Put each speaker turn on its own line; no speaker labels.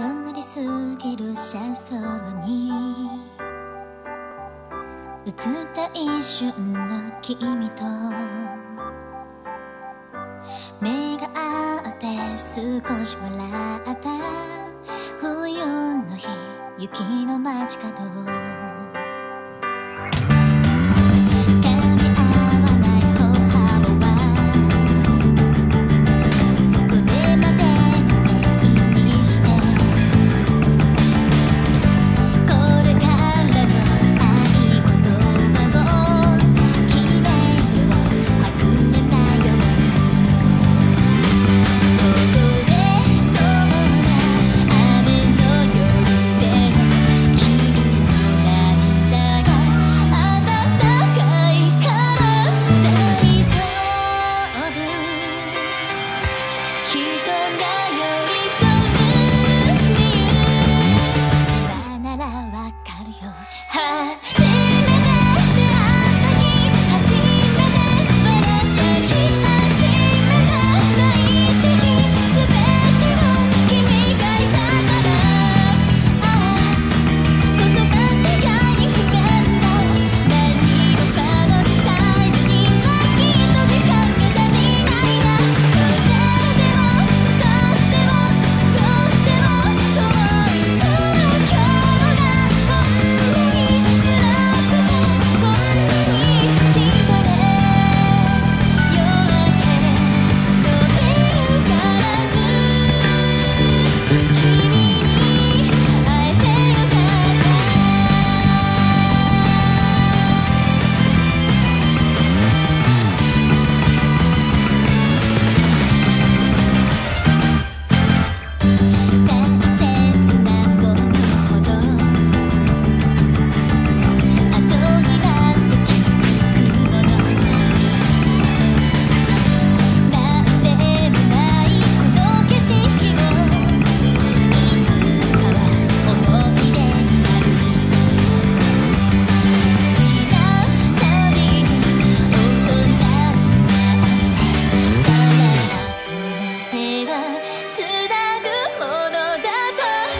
通り過ぎる車窓に。映った一瞬の君と。目が合って少し笑った。冬の日雪の街角。